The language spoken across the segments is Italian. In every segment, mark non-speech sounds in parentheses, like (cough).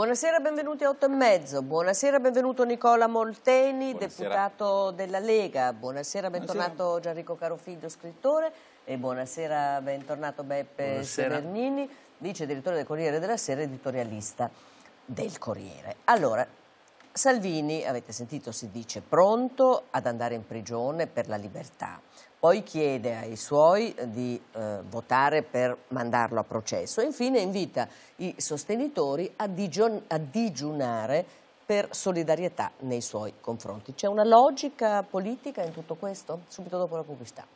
Buonasera, benvenuti a 8 e mezzo. Buonasera, benvenuto Nicola Molteni, Buonasera. deputato della Lega. Buonasera, bentornato Buonasera. Gianrico Carofiglio, scrittore. E buonasera, bentornato Beppe Buonasera. Severnini, vice direttore del Corriere della Sera, editorialista del Corriere. Allora, Salvini, avete sentito, si dice pronto ad andare in prigione per la libertà. Poi chiede ai suoi di eh, votare per mandarlo a processo e infine invita i sostenitori a, digion- a digiunare per solidarietà nei suoi confronti. C'è una logica politica in tutto questo? Subito dopo la pubblicità.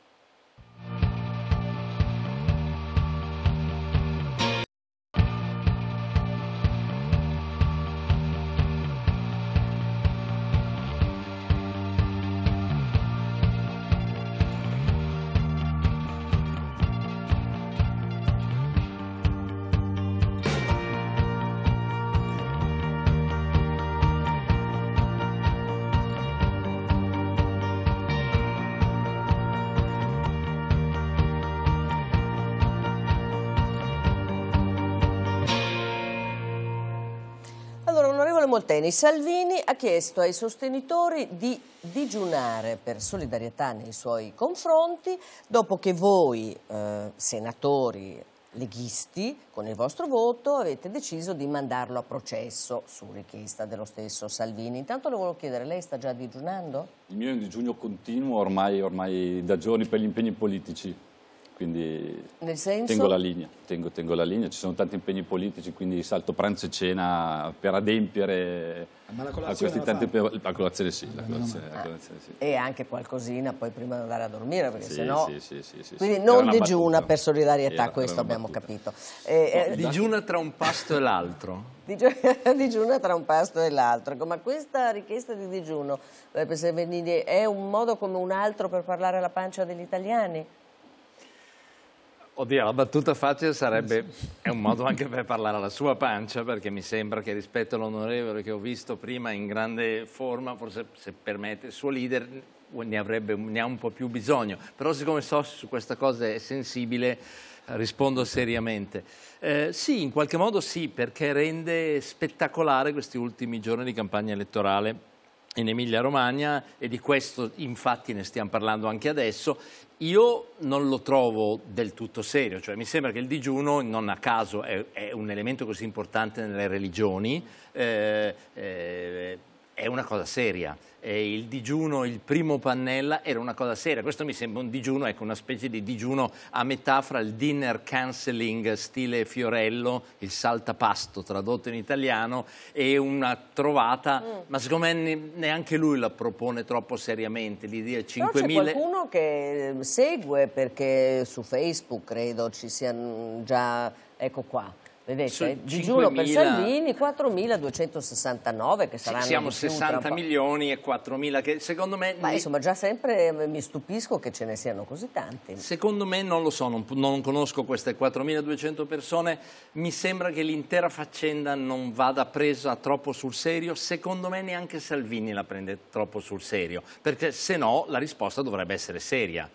Molteni, Salvini ha chiesto ai sostenitori di digiunare per solidarietà nei suoi confronti dopo che voi, eh, senatori leghisti, con il vostro voto avete deciso di mandarlo a processo su richiesta dello stesso Salvini. Intanto le volevo chiedere, lei sta già digiunando? Il mio è un digiuno continuo ormai, ormai da giorni per gli impegni politici, quindi Nel senso? tengo la linea, tengo, tengo la linea, ci sono tanti impegni politici, quindi salto pranzo e cena per adempiere a colazione questi tanti... pe- La colazione sì, la colazione, la colazione sì. E anche qualcosina poi prima di andare a dormire, perché Sì, sennò... sì, sì, sì, sì, Quindi non digiuna battuta. per solidarietà, Era- questo era abbiamo battuta. capito. Eh, eh, Digiuna tra un pasto e l'altro. (laughs) Digi- digiuna (laughs) tra un pasto e l'altro. Ecco, Ma questa richiesta di digiuno eh, è un modo come un altro per parlare alla pancia degli italiani? Oddio, la battuta facile sarebbe, è un modo (laughs) anche per parlare alla sua pancia, perché mi sembra che rispetto all'onorevole che ho visto prima in grande forma, forse se permette, il suo leader ne, avrebbe, ne ha un po' più bisogno. Però siccome so su questa cosa è sensibile, eh, rispondo seriamente. Eh, sì, in qualche modo sì, perché rende spettacolare questi ultimi giorni di campagna elettorale in Emilia-Romagna e di questo infatti ne stiamo parlando anche adesso. Io non lo trovo del tutto serio, cioè mi sembra che il digiuno non a caso è, è un elemento così importante nelle religioni, eh, eh, è una cosa seria. Il digiuno, il primo Pannella, era una cosa seria. Questo mi sembra un digiuno, ecco, una specie di digiuno a metà fra il dinner cancelling stile Fiorello, il saltapasto tradotto in italiano, e una trovata, ma secondo me ne- neanche lui la propone troppo seriamente, l'idea Però c'è 5.000... qualcuno che eh, segue perché su Facebook credo ci siano già, ecco qua, vedete, Su digiuno per 5.000 Salvini 4.269 che saranno siamo di più tra un 60 po'. milioni e 4.000 che secondo me... Ma insomma già sempre eh, mi stupisco che ce ne siano così tanti. Secondo me non lo so, non, non conosco queste 4.200 persone, mi sembra che l'intera faccenda non vada presa troppo sul serio, secondo me neanche Salvini la prende troppo sul serio, perché se no la risposta dovrebbe essere seria.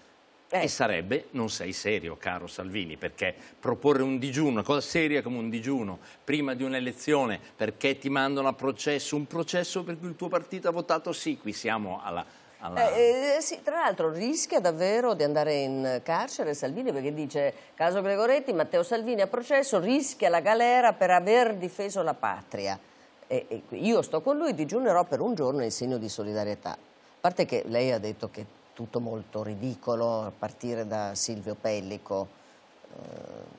Eh. E sarebbe non sei serio, caro Salvini, perché proporre un digiuno, una cosa seria come un digiuno, prima di un'elezione, perché ti mandano a processo, un processo per cui il tuo partito ha votato sì, qui siamo alla... alla- Eh, eh, sì, tra l'altro rischia davvero di andare in carcere Salvini perché dice caso Gregoretti, Matteo Salvini a processo rischia la galera per aver difeso la patria. E, e io sto con lui, digiunerò per un giorno in segno di solidarietà. A parte che lei ha detto che tutto molto ridicolo, a partire da Silvio Pellico.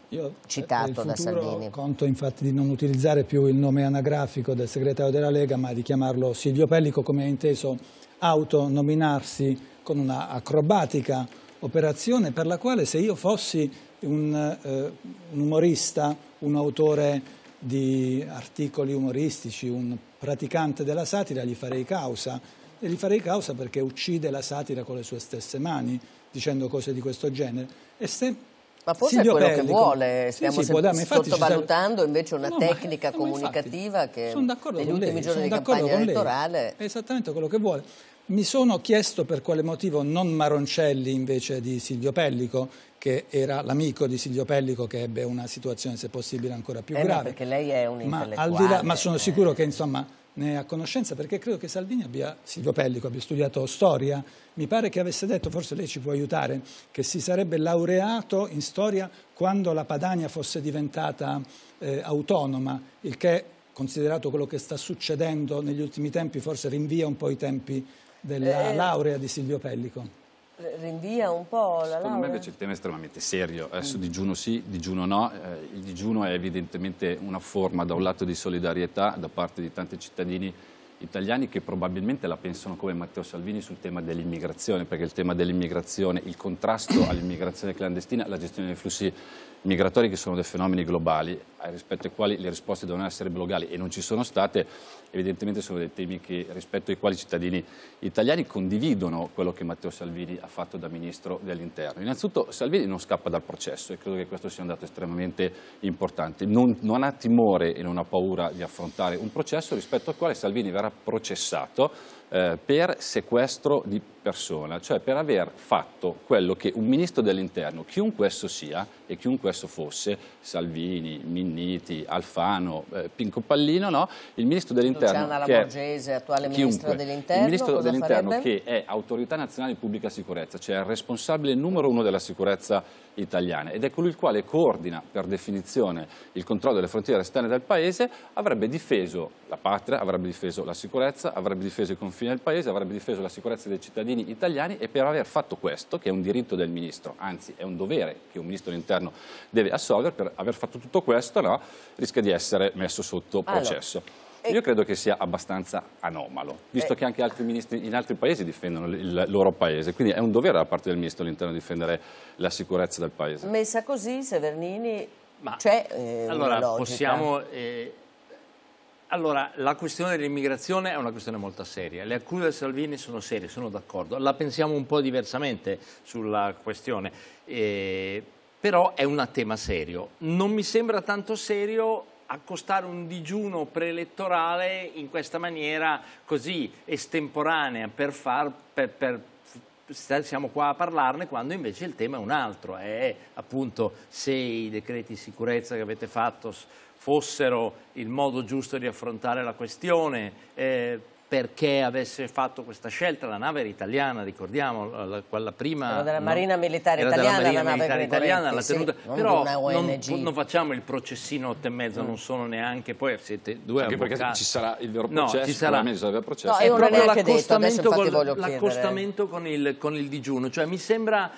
Io Citato per il da Salvini. Conto infatti di non utilizzare più il nome anagrafico del segretario della Lega, ma di chiamarlo Silvio Pellico, come ha inteso autonominarsi con una acrobatica operazione per la quale se io fossi un, eh, un umorista, un autore di articoli umoristici, un praticante della satira, gli farei causa. E gli farei causa perché uccide la satira con le sue stesse mani, dicendo cose di questo genere. E se Ma forse Silvio è quello che Pellico- vuole, Sì, stiamo sì, infatti ci sottovalutando invece una No, ma- tecnica no, ma infatti, comunicativa che sono d'accordo negli ultimi lei, giorni di campagna elettorale È esattamente quello che vuole. Mi sono chiesto per quale motivo non Maroncelli invece di Silvio Pellico, che era l'amico di Silvio Pellico che ebbe una situazione se possibile ancora più eh grave. No, perché lei è un ma, intellettuale. Là, ma sono sicuro che insomma ne ha conoscenza perché credo che Salvini abbia, Silvio Pellico abbia studiato storia, mi pare che avesse detto, forse lei ci può aiutare, che si sarebbe laureato in storia quando la Padania fosse diventata eh, autonoma, il che considerato quello che sta succedendo negli ultimi tempi forse rinvia un po' i tempi della eh, laurea di Silvio Pellico. Rinvia un po' la Secondo me invece il tema è estremamente serio, adesso mm. digiuno sì, digiuno no, eh, il digiuno è evidentemente una forma da un lato di solidarietà da parte di tanti cittadini italiani che probabilmente la pensano come Matteo Salvini sul tema dell'immigrazione, perché il tema dell'immigrazione, il contrasto all'immigrazione clandestina, la gestione dei flussi migratori che sono dei fenomeni globali, rispetto ai quali le risposte devono essere globali e non ci sono state, evidentemente sono dei temi che, rispetto ai quali i cittadini italiani condividono quello che Matteo Salvini ha fatto da Ministro dell'Interno. Innanzitutto Salvini non scappa dal processo e credo che questo sia un dato estremamente importante. Non, non ha timore e non ha paura di affrontare un processo rispetto al quale Salvini verrà processato eh, per sequestro di persona, cioè per aver fatto quello che un ministro dell'interno, chiunque esso sia e chiunque esso fosse, Salvini, Minniti, Alfano, eh, Pinco Pallino, no? il ministro dell'interno Luciana Lamorgese, attuale ministro dell'interno, il ministro dell'interno che è autorità nazionale di pubblica sicurezza, cioè il responsabile numero uno della sicurezza italiana ed è colui il quale coordina per definizione il controllo delle frontiere esterne del paese, avrebbe difeso la patria, avrebbe difeso la sicurezza, avrebbe difeso i confini del paese, avrebbe difeso la sicurezza dei cittadini italiani e per aver fatto questo, che è un diritto del ministro, anzi è un dovere che un ministro dell'interno deve assolvere, per aver fatto tutto questo no, rischia di essere messo sotto processo. Allora. Io credo che sia abbastanza anomalo, visto eh. che anche altri ministri in altri paesi difendono il loro paese, quindi è un dovere da parte del ministro dell'interno difendere la sicurezza del paese. Messa così, Severnini, c'è eh, allora, possiamo... Eh, allora, la questione dell'immigrazione è una questione molto seria. Le accuse di Salvini sono serie, sono d'accordo. La pensiamo un po' diversamente sulla questione, eh, però è un tema serio. Non mi sembra tanto serio accostare un digiuno preelettorale in questa maniera così estemporanea per far... Per, per, siamo qua a parlarne quando invece il tema è un altro, è appunto se i decreti di sicurezza che avete fatto fossero il modo giusto di affrontare la questione, eh, perché avesse fatto questa scelta, la nave era italiana, ricordiamo, quella prima... Era della Marina Militare Italiana, Marina la Militare Italiana, la tenuta, sì, però non, non, facciamo il processino otto e mezzo, mm. non sono neanche, poi siete due Anche avvocati. perché ci sarà il vero processo, no, ci sarà, il processo. No, è proprio l'accostamento, l'accostamento con, il, con il digiuno, cioè mi sembra,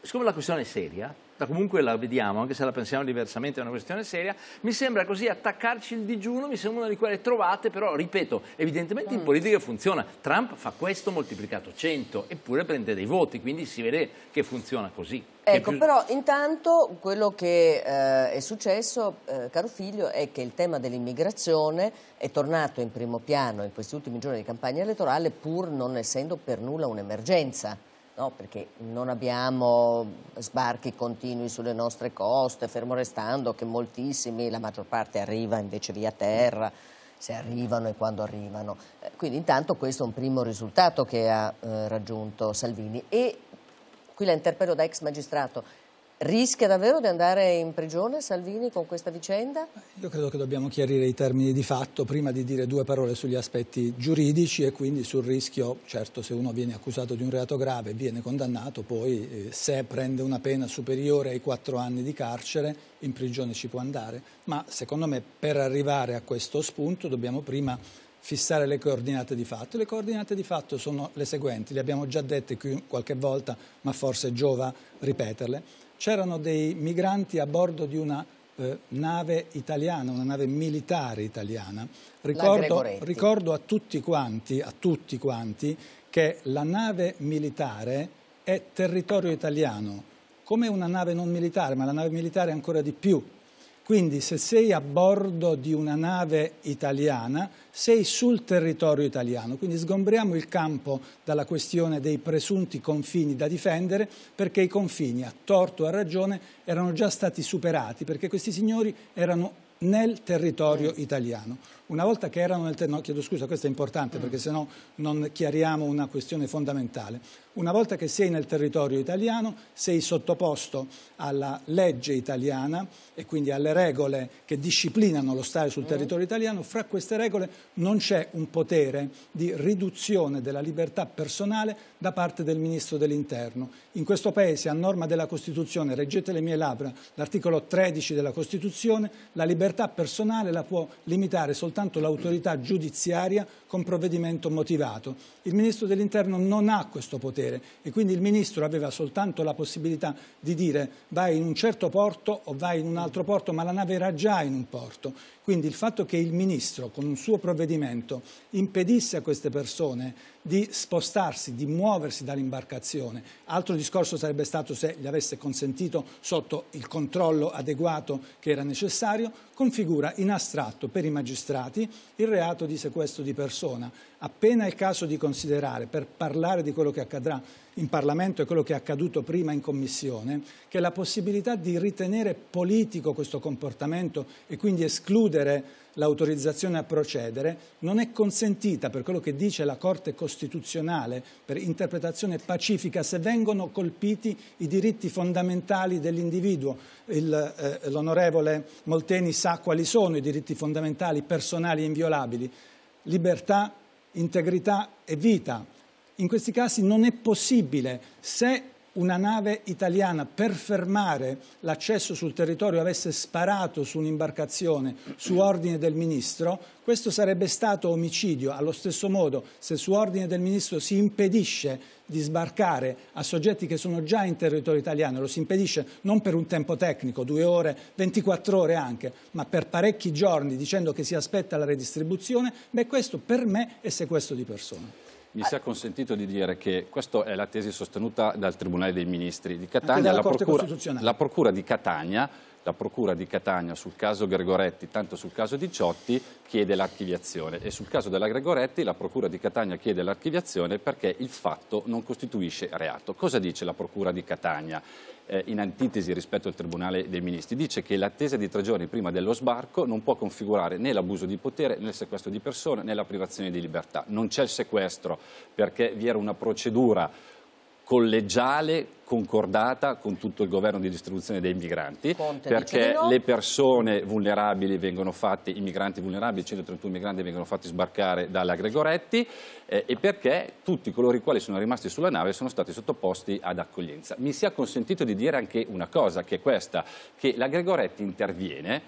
siccome la questione è seria, comunque la vediamo, anche se la pensiamo diversamente, è una questione seria, mi sembra così attaccarci il digiuno, mi sembra una di quelle trovate, però ripeto, evidentemente in mm. politica funziona. Trump fa questo moltiplicato 100, eppure prende dei voti, quindi si vede che funziona così. Ecco, più... però intanto quello che eh, è successo, eh, caro figlio, è che il tema dell'immigrazione è tornato in primo piano in questi ultimi giorni di campagna elettorale pur non essendo per nulla un'emergenza no? perché non abbiamo sbarchi continui sulle nostre coste, fermo restando che moltissimi, la maggior parte arriva invece via terra, se arrivano e quando arrivano. Eh, quindi intanto questo è un primo risultato che ha eh, raggiunto Salvini. E qui la interpello da ex magistrato. Rischia davvero di andare in prigione Salvini con questa vicenda? Io credo che dobbiamo chiarire i termini di fatto prima di dire due parole sugli aspetti giuridici e quindi sul rischio, certo se uno viene accusato di un reato grave e viene condannato, poi eh, se prende una pena superiore ai quattro anni di carcere in prigione ci può andare, ma secondo me per arrivare a questo spunto dobbiamo prima fissare le coordinate di fatto. Le coordinate di fatto sono le seguenti, le abbiamo già dette qui qualche volta, ma forse giova ripeterle c'erano dei migranti a bordo di una eh, nave italiana, una nave militare italiana. Ricordo, ricordo a, tutti quanti, a tutti quanti che la nave militare è territorio italiano, come una nave non militare, ma la nave militare ancora di più, quindi se sei a bordo di una nave italiana, sei sul territorio italiano. Quindi sgombriamo il campo dalla questione dei presunti confini da difendere, perché i confini, a torto o a ragione, erano già stati superati, perché questi signori erano nel territorio italiano. una volta che erano nel territorio, no, chiedo scusa, questo è importante perché sennò non chiariamo una questione fondamentale, una volta che sei nel territorio italiano sei sottoposto alla legge italiana e quindi alle regole che disciplinano lo stare sul territorio italiano, fra queste regole non c'è un potere di riduzione della libertà personale da parte del Ministro dell'Interno. In questo Paese, a norma della Costituzione, reggete le mie labbra, l'articolo 13 della Costituzione, la libertà personale la può limitare soltanto l'autorità giudiziaria con provvedimento motivato. Il Ministro dell'Interno non ha questo potere e quindi il Ministro aveva soltanto la possibilità di dire vai in un certo porto o vai in un altro porto, ma la nave era già in un porto. Quindi il fatto che il Ministro con un suo provvedimento impedisse a queste persone di spostarsi, di muoversi dall'imbarcazione, altro discorso sarebbe stato se gli avesse consentito sotto il controllo adeguato che era necessario, configura in astratto per i magistrati il reato di sequestro di persona. Appena è il caso di considerare, per parlare di quello che accadrà in Parlamento e quello che è accaduto prima in Commissione, che la possibilità di ritenere politico questo comportamento e quindi escludere l'autorizzazione a procedere non è consentita per quello che dice la Corte Costituzionale per interpretazione pacifica se vengono colpiti i diritti fondamentali dell'individuo. Eh, l'onorevole Molteni sa quali sono i diritti fondamentali personali e inviolabili. Libertà, integrità e vita in questi casi non è possibile, se una nave italiana per fermare l'accesso sul territorio avesse sparato su un'imbarcazione su ordine del Ministro, questo sarebbe stato omicidio. Allo stesso modo, se su ordine del Ministro si impedisce di sbarcare a soggetti che sono già in territorio italiano, lo si impedisce non per un tempo tecnico, due ore, 24 ore anche, ma per parecchi giorni dicendo che si aspetta la redistribuzione, beh questo per me è sequestro di persone. Mi sia consentito di dire che questa è la tesi sostenuta dal Tribunale dei Ministri di Catania, la procura, la procura di Catania la Procura di Catania sul caso Gregoretti, tanto sul caso di Ciotti, chiede l'archiviazione e sul caso della Gregoretti la Procura di Catania chiede l'archiviazione perché il fatto non costituisce reato. Cosa dice la Procura di Catania? Eh, in antitesi rispetto al Tribunale dei Ministri, dice che l'attesa di tre giorni prima dello sbarco non può configurare né l'abuso di potere né il sequestro di persone né la privazione di libertà. Non c'è il sequestro perché vi era una procedura collegiale concordata con tutto il governo di distribuzione dei migranti Conte perché no. le persone vulnerabili vengono fatte, i migranti vulnerabili, 131 migranti vengono fatti sbarcare dalla Gregoretti eh, e perché tutti coloro i quali sono rimasti sulla nave sono stati sottoposti ad accoglienza. Mi sia consentito di dire anche una cosa che è questa, che la Gregoretti interviene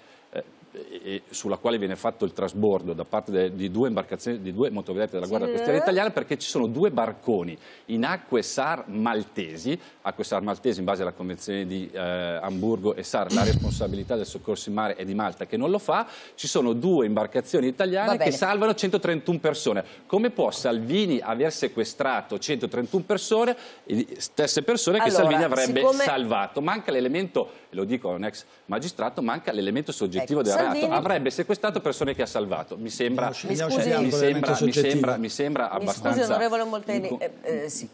e sulla quale viene fatto il trasbordo da parte de, di due imbarcazioni, di due motovedette della Guardia Costiera Italiana perché ci sono due barconi in acque SAR maltesi, acque SAR maltesi in base alla convenzione di eh, Amburgo e SAR, la responsabilità del soccorso in mare è di Malta che non lo fa, ci sono due imbarcazioni italiane che salvano 131 persone. Come può Salvini aver sequestrato 131 persone, stesse persone che allora, Salvini avrebbe siccome... salvato? Manca l'elemento, lo dico a un ex magistrato, manca l'elemento soggettivo ecco, del Salvini... avrebbe sequestrato persone che ha salvato. Mi sembra, mi scusi, mi sembra, mi sembra, mi sembra abbastanza mi scusi, onorevole Molteni, eh, eh, sì,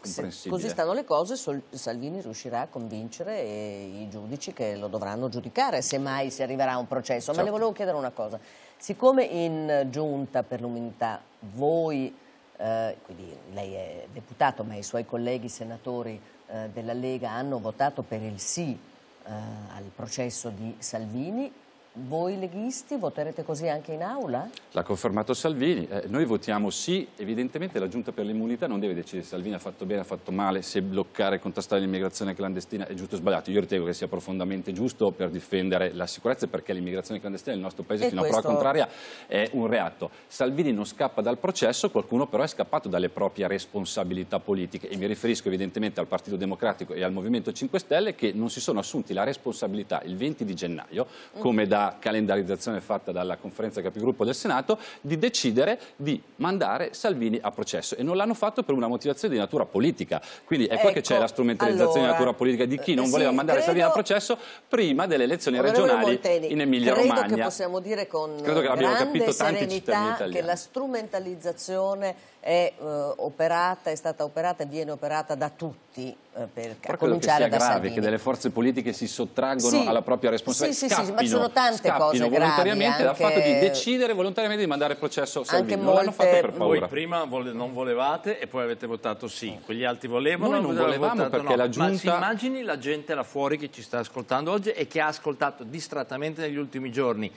così stanno le cose, Salvini riuscirà a convincere i giudici che lo dovranno giudicare, se mai si arriverà a un processo. Certo. Ma le certo. volevo chiedere una cosa. Siccome in giunta per l'umiltà voi, eh, quindi lei è deputato, ma i suoi colleghi senatori eh, della Lega hanno votato per il sì eh, al processo di Salvini, voi leghisti voterete così anche in aula? L'ha confermato Salvini, eh, noi votiamo sì, evidentemente la Giunta per l'immunità non deve decidere se Salvini ha fatto bene, ha fatto male, se bloccare e contrastare l'immigrazione clandestina è giusto o sbagliato. Io ritengo che sia profondamente giusto per difendere la sicurezza perché l'immigrazione clandestina nel nostro paese e fino questo... a prova contraria è un reato. Salvini non scappa dal processo, qualcuno però è scappato dalle proprie responsabilità politiche e mi riferisco evidentemente al Partito Democratico e al Movimento 5 Stelle che non si sono assunti la responsabilità il 20 di gennaio come da calendarizzazione fatta dalla conferenza capigruppo del Senato, di decidere di mandare Salvini a processo e non l'hanno fatto per una motivazione di natura politica. Quindi è ecco, qua che c'è ecco, la strumentalizzazione allora, di natura politica di chi non sì, voleva mandare credo, Salvini a processo prima delle elezioni regionali Molteni, in Emilia-Romagna. Credo che possiamo dire con credo che grande serenità che la strumentalizzazione è, uh, operata, è stata operata e viene operata da tutti eh, per Però cominciare che sia da grave Salvini. che delle forze politiche si sottraggono Sì. alla propria responsabilità, Sì, sì, sì, sì, ma sono tante cose scappino gravi, volontariamente dal anche- fatto di decidere volontariamente di mandare a processo Salvini. Anche non l'hanno fatto per Voi paura. prima vole- non volevate e poi avete votato sì, quegli altri volevano. Noi non volevamo votato perché no. la Ma giunta- si immagini la gente là fuori che ci sta ascoltando oggi e che ha ascoltato distrattamente negli ultimi giorni.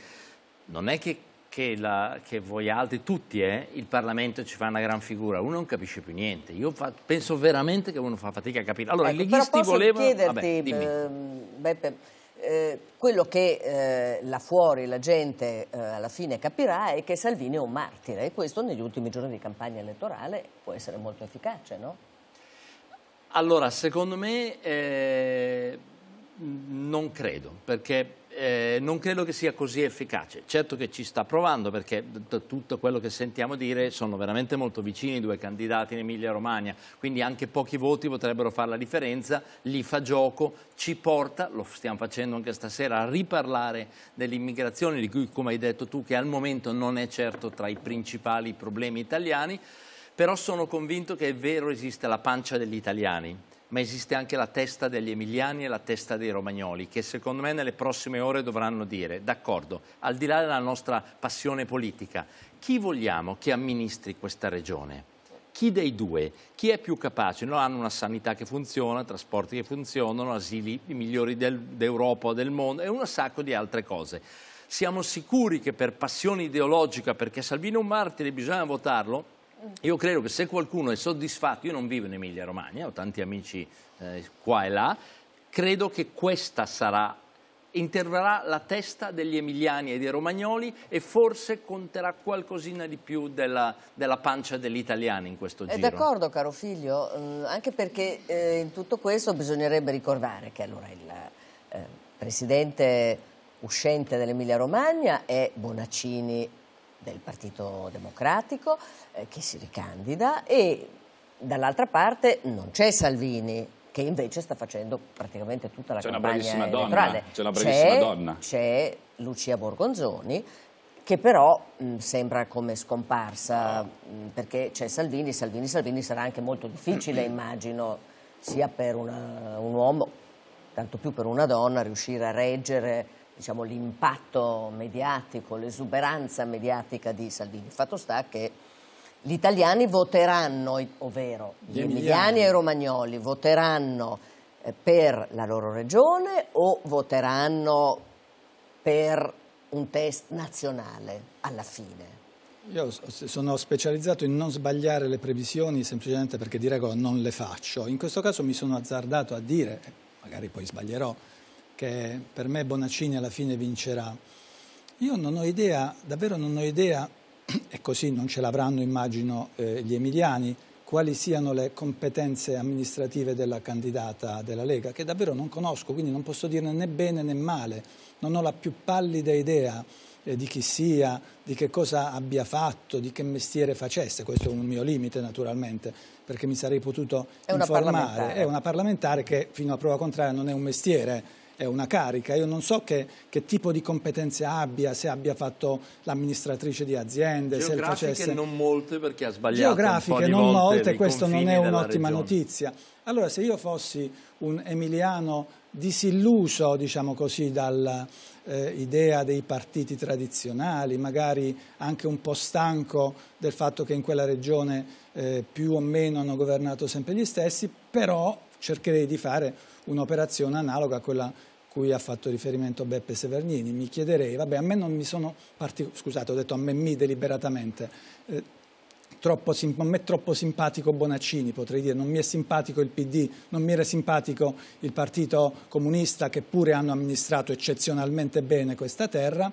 Non è che, che la- che voi altri, tutti, eh, il Parlamento ci fa una gran figura, uno non capisce più niente. Io fa- penso veramente che uno fa fatica a capire. Allora, Ecco, i però leghisti volevano... chiederti, Vabbè, ehm, Beppe, eh, quello che eh, là fuori la gente eh, alla fine capirà è che Salvini è un martire e questo negli ultimi giorni di campagna elettorale può essere molto efficace, no? Allora, secondo me eh, non credo, perché eh, non credo che sia così efficace. Certo che ci sta provando, perché da tutto quello che sentiamo dire sono veramente molto vicini i due candidati in Emilia-Romagna, quindi anche pochi voti potrebbero fare la differenza, li fa gioco, ci porta, lo stiamo facendo anche stasera, a riparlare dell'immigrazione, di cui, come hai detto tu, che al momento non è certo tra i principali problemi italiani, però sono convinto che è vero esiste la pancia degli italiani, ma esiste anche la testa degli emiliani e la testa dei romagnoli, che secondo me nelle prossime ore dovranno dire, d'accordo, al di là della nostra passione politica, chi vogliamo che amministri questa regione? Chi dei due? Chi è più capace? Noi hanno una sanità che funziona, trasporti che funzionano, asili migliori d'Europa o del mondo e un sacco di altre cose. Siamo sicuri che per passione ideologica, perché Salvini è un martire, bisogna votarlo? Io credo che se qualcuno è soddisfatto, io non vivo in Emilia Romagna, ho tanti amici eh, qua e là, credo che questa sarà, interverrà la testa degli emiliani e dei romagnoli e forse conterà qualcosina di più della, della pancia degli italiani in questo È giro. d'accordo, caro figlio, mm, anche perché eh, in tutto questo bisognerebbe ricordare che allora il eh, presidente uscente dell'Emilia Romagna è Bonaccini del Partito Democratico eh, che si ricandida e dall'altra parte non c'è Salvini che invece sta facendo praticamente tutta la C'è campagna elettorale. c'è una bravissima C'è- donna. C'è Lucia Borgonzoni che però mh, sembra come scomparsa mh, perché c'è Salvini, Salvini, Salvini sarà anche molto difficile (clears throat) immagino sia per una- un uomo, tanto più per una donna, riuscire a reggere diciamo, l'impatto mediatico, l'esuberanza mediatica di Salvini. Il fatto sta che gli italiani voteranno, ovvero gli, Gli emiliani e i romagnoli, voteranno eh, per la loro regione o voteranno per un test nazionale alla fine? Io sono specializzato in non sbagliare le previsioni semplicemente perché di regola non le faccio. In questo caso mi sono azzardato a dire, magari poi sbaglierò, che per me Bonaccini alla fine vincerà. Io non ho idea, davvero non ho idea, (clears throat) e così non ce l'avranno immagino eh, gli emiliani, quali siano le competenze amministrative della candidata della Lega, che davvero non conosco, quindi non posso dirne né bene né male, non ho la più pallida idea eh, di chi sia, di che cosa abbia fatto, di che mestiere facesse, questo è un mio limite naturalmente, perché mi sarei potuto È informare. È una parlamentare che fino a prova contraria non è un mestiere, è una carica. Io non so che, che tipo di competenze abbia, se abbia fatto l'amministratrice di aziende, se Geografiche facesse... non molte perché ha sbagliato un po' Geografiche non molte, questo non è un'ottima notizia. Allora, se io fossi un emiliano disilluso, diciamo così, dall'idea dei partiti tradizionali, magari anche un po' stanco del fatto che in quella regione eh, più o meno hanno governato sempre gli stessi, però cercherei di fare un'operazione analoga a quella cui ha fatto riferimento Beppe Severnini. Mi chiederei, vabbè, a me non mi sono partic- scusate, ho detto a me mi deliberatamente, eh, non mi è troppo simpatico Bonaccini, potrei dire, non mi è simpatico il PD, non mi era simpatico il Partito Comunista che pure hanno amministrato eccezionalmente bene questa terra,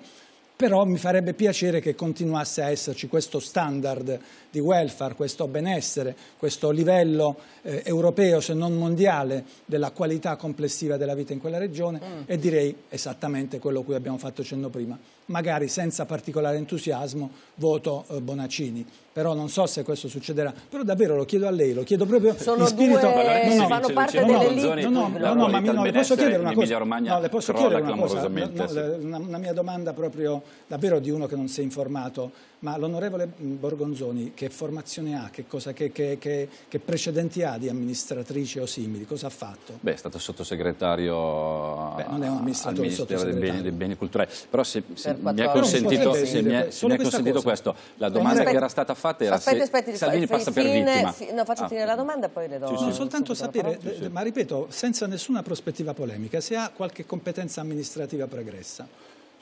però mi farebbe piacere che continuasse a esserci questo standard di welfare, questo benessere, questo livello eh, europeo se non mondiale della qualità complessiva della vita in quella regione e direi esattamente quello a cui abbiamo fatto cenno prima. Magari senza particolare entusiasmo voto eh, Bonaccini, però non so se questo succederà. Però davvero lo chiedo a lei, lo chiedo proprio Sono in spirito... due, no, no, fanno Luciano parte no, no, dell'elite. no, no, no, no, ma no, le posso chiedere una cosa? No, le posso chiedere una cosa? No, no, sì. una, una mia domanda proprio davvero di uno che non si è informato. Ma l'onorevole Borgonzoni che formazione ha? Che, cosa, che, che- che- che precedenti ha di amministratrice o simili? Cosa ha fatto? Beh, è stato sottosegretario Beh, non è un amministratore, al Ministero dei beni, sottosegretario. dei beni culturali. Però se, se Per mi ha consentito, se mi ha- se mi questa consentito cosa. questo, la domanda Aspetti. che era stata fatta era Aspetti, se aspetti, Salvini passa fine- per vittima. fi- no, faccio Ah. finire la domanda e poi le do Sì, sì. Voglio soltanto sapere, eh, ma ripeto, senza nessuna prospettiva polemica, se ha qualche competenza amministrativa pregressa.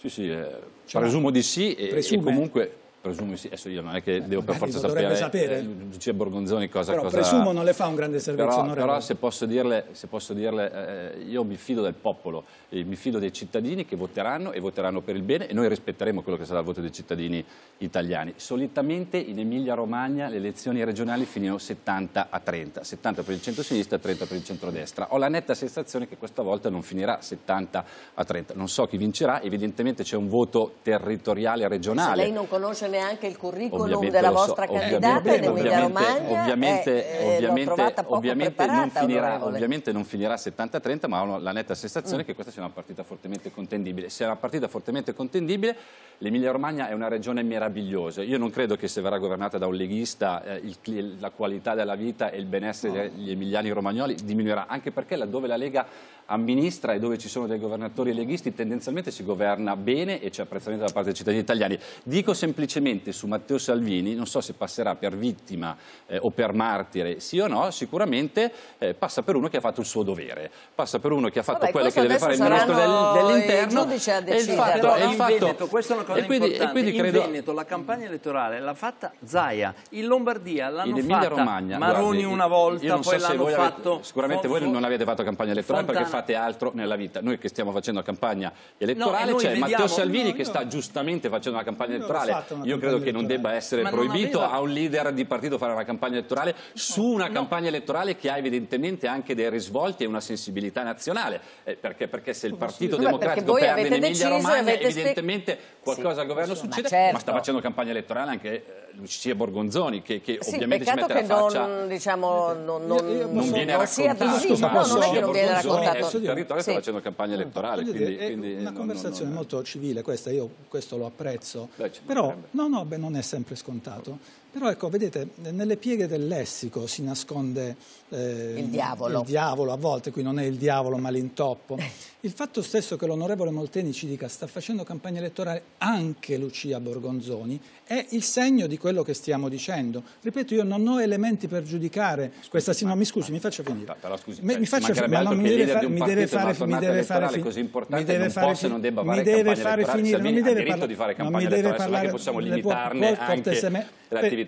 Sì, sì, eh, presumo di sì e, e comunque presumo sì. Adesso io non è che devo per forza sapere, sapere. eh, Lucia Borgonzoni cosa Però cosa presumo non le fa un grande servizio Però, onorevole. però se posso dirle, se posso dirle eh, io mi fido del popolo, e mi fido dei cittadini che voteranno e voteranno per il bene e noi rispetteremo quello che sarà il voto dei cittadini italiani. Solitamente in Emilia-Romagna le elezioni regionali finirono 70 a 30, 70 per il centro-sinistra e 30 per il centro-destra. Ho la netta sensazione che questa volta non finirà 70 a 30. Non so chi vincerà, evidentemente c'è un voto territoriale Se regionale. lei non conosce neanche il curriculum Ovviamente della so, vostra candidata in ovviamente- Emilia Romagna, ovviamente, eh, eh, ovviamente, poco ovviamente non finirà, ovviamente non finirà 70-30, ma ho la netta Mm. sensazione che questa sia una partita fortemente contendibile. Se è una partita fortemente contendibile, l'Emilia Romagna è una regione meravigliosa. Io non credo che se verrà governata da un leghista eh, il la qualità della vita e il benessere degli emiliani romagnoli diminuirà, anche perché laddove la Lega amministra e dove ci sono dei governatori leghisti tendenzialmente si governa bene e c'è apprezzamento da parte dei cittadini italiani. Dico semplicemente su Matteo Salvini, non so se passerà per vittima eh, o per martire, sì o no, sicuramente eh, passa per uno che ha fatto il suo dovere, passa per uno che ha fatto Vabbè, quello che deve fare il ministro dell'interno. i giudici a e il decidere. fatto, Però e il in fatto- Veneto, è una cosa e quindi, importante, e quindi in credo, Veneto la campagna elettorale l'ha fatta Zaia, in Lombardia l'hanno in fatta Romagna. Maroni guardi, una volta, io non so poi se l'hanno voi avete- fatto sicuramente voi non avete fatto campagna elettorale perché Fontana. fate altro nella vita. Noi che stiamo facendo campagna elettorale No, c'è vediamo- Matteo Salvini no, che sta giustamente facendo una campagna elettorale. fatto una io campagna credo che non elettorale. debba essere Ma proibito aveva- a un leader di partito fare una campagna elettorale su una campagna elettorale che ha evidentemente anche dei risvolti e una sensibilità nazionale. Eh, perché, perché se il Partito perché Democratico perde in Emilia Romagna evidentemente qualcosa al governo succede certo. ma sta facendo campagna elettorale anche eh, Lucia Borgonzoni che, che Sì, ovviamente ci mette che la faccia non, diciamo, non, non, Io- io non viene non sia raccontato. visibile, Scusa, no, non è che non viene raccontato. sul territorio sta Sì. facendo campagna elettorale, Voglio quindi, dire, è quindi una conversazione molto civile questa, io questo lo apprezzo, Beh, però no, no, beh, non è sempre scontato. Però ecco, vedete, nelle pieghe del lessico si nasconde eh, Il diavolo. il diavolo a volte, qui non è il diavolo ma l'intoppo. Il fatto stesso che l'onorevole Molteni ci dica sta facendo campagna elettorale anche Lucia Borgonzoni è il segno di quello che stiamo dicendo. Ripeto, io non ho elementi per giudicare questa no, mi scusi, mi faccia finire. Però, scusi, Mi- cioè, mi ci faccia ma non che mi deve, fa- mi deve fare mi deve fare così importante mi deve non fare possa e non debba mi fare deve campagna fare finire non Salvini mi deve parlare di fare non campagna mi deve parlare che possiamo limitarne anche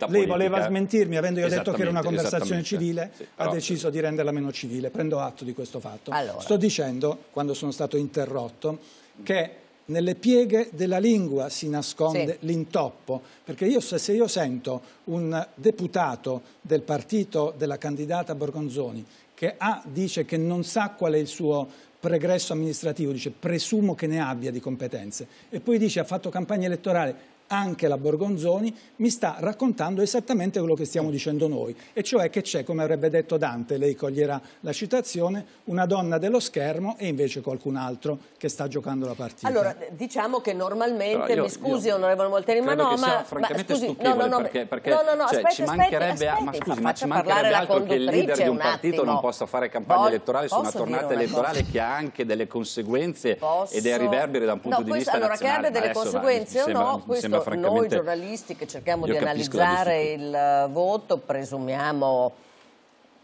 lei voleva smentirmi avendo io detto che era una conversazione civile ha deciso di renderla meno civile. Prendo atto di questo fatto. Sto dicendo quando sono stato interrotto che nelle pieghe della lingua si nasconde Sì. l'intoppo, perché io, se, se io sento un deputato del partito della candidata Borgonzoni che ha, dice che non sa qual è il suo pregresso amministrativo, dice presumo che ne abbia di competenze, e poi dice ha fatto campagna elettorale anche la Borgonzoni, mi sta raccontando esattamente quello che stiamo dicendo noi, e cioè che c'è, come avrebbe detto Dante, lei coglierà la citazione, una donna dello schermo e invece qualcun altro che sta giocando la partita. Allora, diciamo che normalmente, io- mi scusi io onorevole Molteni, ma no, sia ma, ma francamente scusi, no, no, no, perché, perché no, no, no, cioè, aspetti, ci mancherebbe, aspetti, ma scusi, ma ci mancherebbe altro che il leader di un un partito non possa fare campagna Vol- elettorale su una tornata una elettorale cosa? che ha anche delle conseguenze Posso- e dei riverberi da un punto No, di questo- vista allora, nazionale. che abbia delle Adesso, conseguenze o no, mi noi giornalisti che cerchiamo di analizzare il voto presumiamo,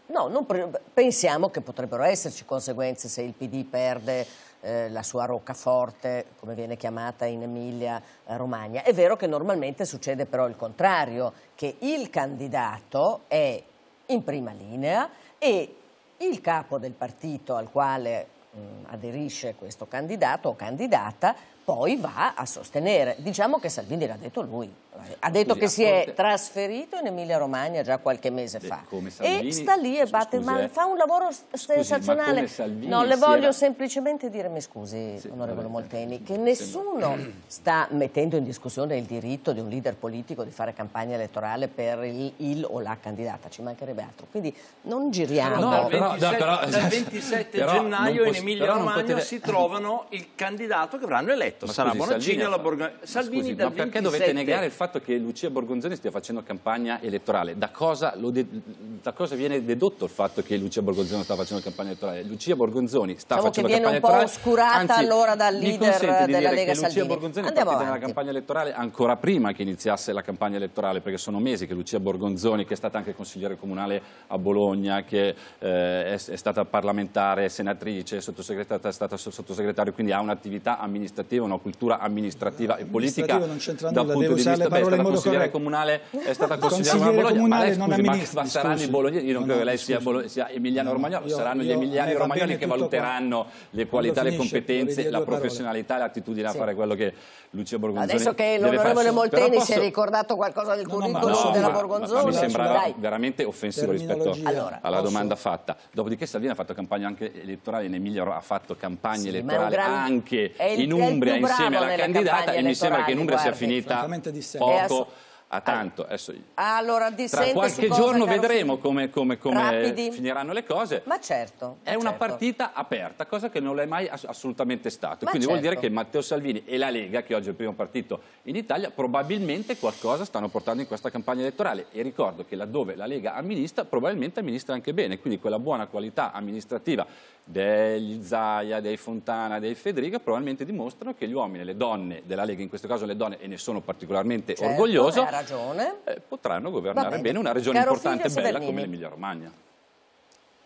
no, non pre- pensiamo che potrebbero esserci conseguenze se il PD perde eh, la sua roccaforte, come viene chiamata in Emilia eh, Romagna. È vero che normalmente succede però il contrario, che il candidato è in prima linea e il capo del partito al quale mh, aderisce questo candidato o candidata, poi va a sostenere. Diciamo che Salvini l'ha detto lui, ha detto Scusi, che si è trasferito in Emilia Romagna già qualche mese fa come Salvini- e sta lì e batte, scusi, ma eh. fa un lavoro Scusi, sensazionale. Salvini No, le voglio era- semplicemente dire, mi scusi, Sì, onorevole Molteni, che nessuno sta mettendo in discussione il diritto di un leader politico di fare campagna elettorale per il, il o la candidata, ci mancherebbe altro. Quindi non giriamo. Però No, dal, però- 27, no, però- dal 27 (laughs) però non gennaio in Emilia Romagna potete- si trovano il candidato che avranno eletto. Ma Sarà scusi, Bonaccini Salvini alla. Ma Salvini scusi, ma perché 27 dovete negare il fatto che Lucia Borgonzoni stia facendo campagna elettorale? Da cosa, lo de- da cosa viene dedotto il fatto che Lucia Borgonzoni sta facendo campagna elettorale? Lucia Borgonzoni sta Diciamo che facendo viene campagna un po' elettorale. oscurata anzi, allora dal leader di della Lega che Lucia Salvini. Borgonzoni è Andiamo partita nella campagna elettorale ancora prima che iniziasse la campagna elettorale, perché sono mesi che Lucia Borgonzoni, che è stata anche consigliere comunale a Bologna, che eh, è, è stata parlamentare, senatrice, sottosegretaria, è stata sottosegretario, quindi ha un'attività amministrativa, una cultura amministrativa e politica. Amministrativo non c'entra dal nulla, punto di usare vista, le beh, è parole stata in modo consigliere comunale, è stata consigliere comunale Bologna, ma lei, non scusi, ma- ma saranno i bolognesi, io non No, credo che lei sia, scusi. bolo- sia emiliano No, no, romagnolo, io- saranno gli io- emiliani me va romagnoli che tutto qua. valuteranno le qualità, le competenze, la professionalità e l'attitudine a fare quello che Lucia Borgonzoni Adesso che l'onorevole Molteni si è ricordato qualcosa del curriculum no, della Borgonzoni, mi sembrava veramente offensivo rispetto alla domanda fatta. Dopodiché Salvini ha fatto campagna anche elettorale in Emilia, ha fatto campagna elettorale anche in Umbria insieme alla candidata e mi sembra che in Umbria sia finita poco a tanto. Adesso, Allora, tra qualche cosa, giorno caro vedremo come, come- come finiranno le cose. Ma certo. È ma una certo. partita aperta, cosa che non lo è mai ass- assolutamente stato. Ma Quindi vuol certo. dire che Matteo Salvini e la Lega, che oggi è il primo partito in Italia, probabilmente qualcosa stanno portando in questa campagna elettorale. E ricordo che laddove la Lega amministra, probabilmente amministra anche bene. Quindi quella buona qualità amministrativa degli Zaia, dei Fontana, dei Federica, probabilmente dimostrano che gli uomini e le donne della Lega, in questo caso le donne, e ne sono particolarmente Certo, orgoglioso, ha ragione. eh, potranno governare bene. bene una regione Caro importante e bella Severnini. come l'Emilia Romagna.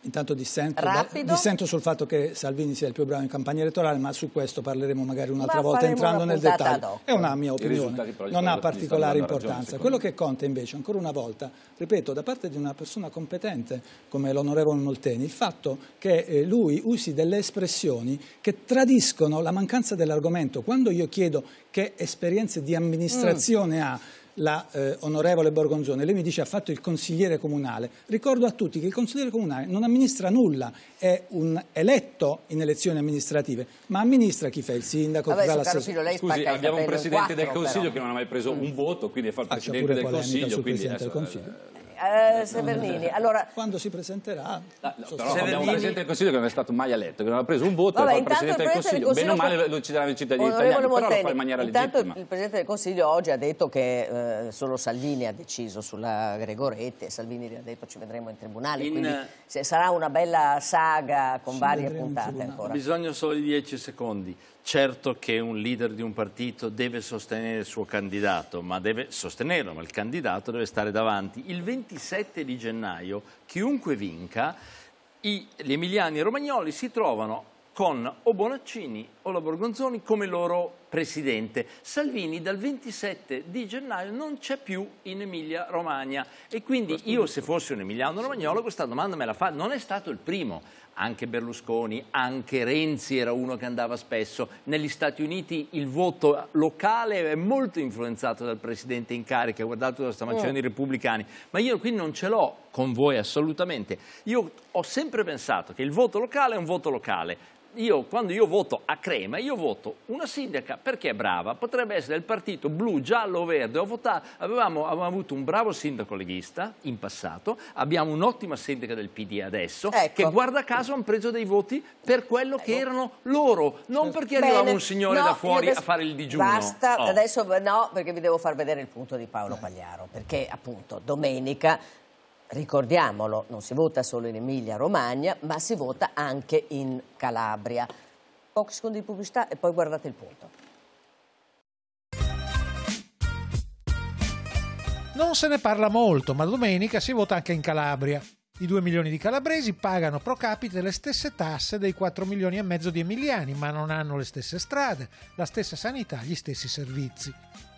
Intanto dissento, dissento sul fatto che Salvini sia il più bravo in campagna elettorale, ma su questo parleremo magari un'altra Ma volta entrando una nel dettaglio. È una mia opinione, non ha particolare ragione, importanza. secondo Quello che conta invece, ancora una volta, ripeto, da parte di una persona competente come l'onorevole Molteni, il fatto che eh, lui usi delle espressioni che tradiscono la mancanza dell'argomento. Quando io chiedo che esperienze di amministrazione ha la eh, onorevole Borgonzone, lei mi dice ha fatto il consigliere comunale. Ricordo a tutti che il consigliere comunale non amministra nulla, è un eletto in elezioni amministrative, ma amministra chi fa il sindaco, Vabbè, chi fa l'assessore. figlio, lei Scusi, abbiamo un Presidente del quattro, Consiglio però. che non ha mai preso un voto, quindi fa il Faccia Presidente del Consiglio. sul Quindi Presidente del Consiglio. Eh, Severnini, allora... Quando si presenterà, no, so- però abbiamo un Presidente del Consiglio che non è stato mai eletto, che non ha preso un voto Vabbè, e fa il intanto Presidente del Consiglio. Bene o male lo decideranno i cittadini italiani, però lo fa in maniera intanto legittima. il Presidente del Consiglio oggi ha detto che eh, solo Salvini ha deciso sulla Gregoretti e Salvini ha detto ci vedremo in tribunale, In- quindi se sarà una bella saga con Ci varie puntate ancora. Bisogna solo di 10 secondi. Certo che un leader di un partito deve sostenere il suo candidato, ma deve sostenerlo, ma il candidato deve stare davanti. Il 27 di gennaio, chiunque vinca, i- gli emiliani e romagnoli si trovano con o Bonaccini o la Borgonzoni come loro presidente. Salvini dal 27 di gennaio non c'è più in Emilia Romagna e quindi io se fossi un emiliano romagnolo questa domanda me la fa. Non è stato il primo, anche Berlusconi, anche Renzi era uno che andava spesso. Negli Stati Uniti il voto locale è molto influenzato dal presidente in carica, guardate dove stanno facendo i repubblicani, ma io qui non ce l'ho con voi assolutamente. Io ho sempre pensato che il voto locale è un voto locale. Io, quando io voto a Crema, io voto una sindaca perché è brava, potrebbe essere del partito blu, giallo verde. Votato, avevamo, avevamo avuto un bravo sindaco leghista in passato, abbiamo un'ottima sindaca del PD adesso, Ecco. che guarda caso hanno preso dei voti per quello che erano loro, non perché arrivava un signore No, da fuori adesso- a fare il digiuno. Basta, Oh. adesso no, perché vi devo far vedere il punto di Paolo Pagliaro, perché appunto domenica, ricordiamolo, non si vota solo in Emilia Romagna, ma si vota anche in Calabria. Pochi secondi di pubblicità e poi guardate il punto. Non se ne parla molto, ma domenica si vota anche in Calabria. I 2 milioni di calabresi pagano pro capite le stesse tasse dei 4 milioni e mezzo di emiliani, ma non hanno le stesse strade, la stessa sanità, gli stessi servizi.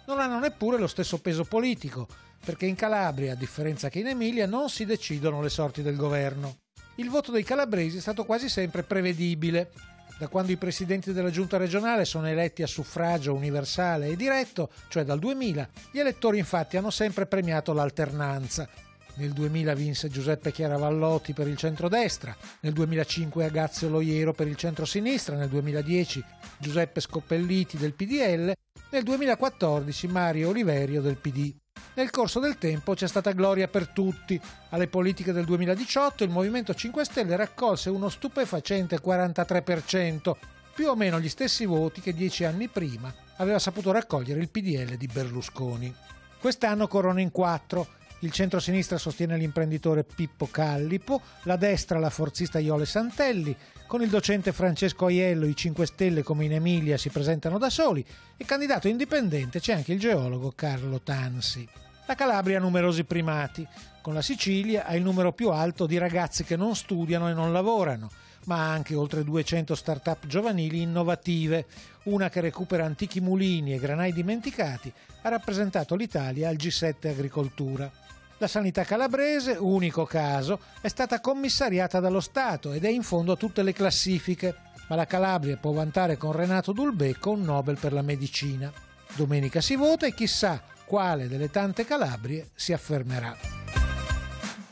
Non hanno neppure lo stesso peso politico, perché in Calabria, a differenza che in Emilia, non si decidono le sorti del governo. Il voto dei calabresi è stato quasi sempre prevedibile. da quando i presidenti della giunta regionale sono eletti a suffragio universale e diretto, cioè dal 2000, gli elettori infatti hanno sempre premiato l'alternanza. Nel 2000 vinse Giuseppe Chiaravallotti per il centrodestra, nel 2005 Agazio Loiero per il centrosinistra, nel 2010 Giuseppe Scoppelliti del PDL, nel 2014 Mario Oliverio del PD. Nel corso del tempo c'è stata gloria per tutti. Alle politiche del 2018 il Movimento 5 Stelle raccolse uno stupefacente 43%, più o meno gli stessi voti che dieci anni prima aveva saputo raccogliere il PDL di Berlusconi. Quest'anno corrono in quattro. Il centro-sinistra sostiene l'imprenditore Pippo Callipo, la destra la forzista Iole Santelli, con il docente Francesco Aiello i 5 Stelle come in Emilia si presentano da soli e candidato indipendente c'è anche il geologo Carlo Tansi. La Calabria ha numerosi primati, con la Sicilia ha il numero più alto di ragazzi che non studiano e non lavorano, ma ha anche oltre 200 start-up giovanili innovative. Una che recupera antichi mulini e granai dimenticati ha rappresentato l'Italia al G7 Agricoltura. La sanità calabrese, unico caso, è stata commissariata dallo Stato ed è in fondo a tutte le classifiche, ma la Calabria può vantare con Renato Dulbecco un Nobel per la medicina. Domenica si vota e chissà quale delle tante Calabrie si affermerà.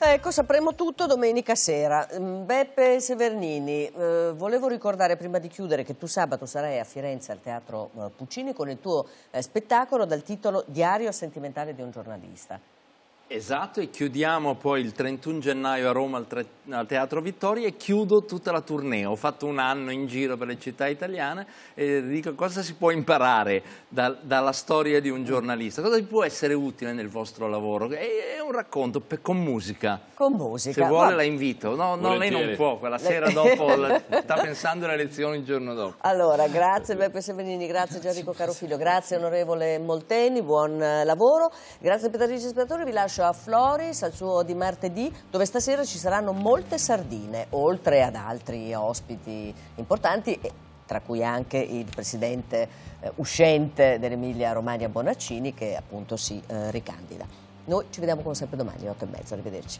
Ecco, sapremo tutto domenica sera. Mm, Beppe Severnini, eh, volevo ricordare prima di chiudere che tu sabato sarai a Firenze al Teatro eh, Puccini con il tuo eh, spettacolo dal titolo Diario sentimentale di un giornalista. Esatto, e chiudiamo poi il 31 gennaio a Roma al, tre, al, Teatro Vittoria e chiudo tutta la tournée. Ho fatto un anno in giro per le città italiane e dico cosa si può imparare da, dalla storia di un giornalista, cosa può essere utile nel vostro lavoro. È, è un racconto per, con musica. Con musica. Se vuole la invito. No, no lei non può, quella sera dopo la, (laughs) sta pensando alle lezioni il giorno dopo. Allora, grazie Beppe Sevenini, grazie Gianrico Carofiglio, grazie onorevole Molteni, buon eh, lavoro. Grazie Petrici Spettatori, vi lascio a Floris al suo di martedì dove stasera ci saranno molte sardine oltre ad altri ospiti importanti tra cui anche il presidente eh, uscente dell'Emilia Romagna Bonaccini che appunto si eh, ricandida. Noi ci vediamo come sempre domani alle 8 e mezza, arrivederci.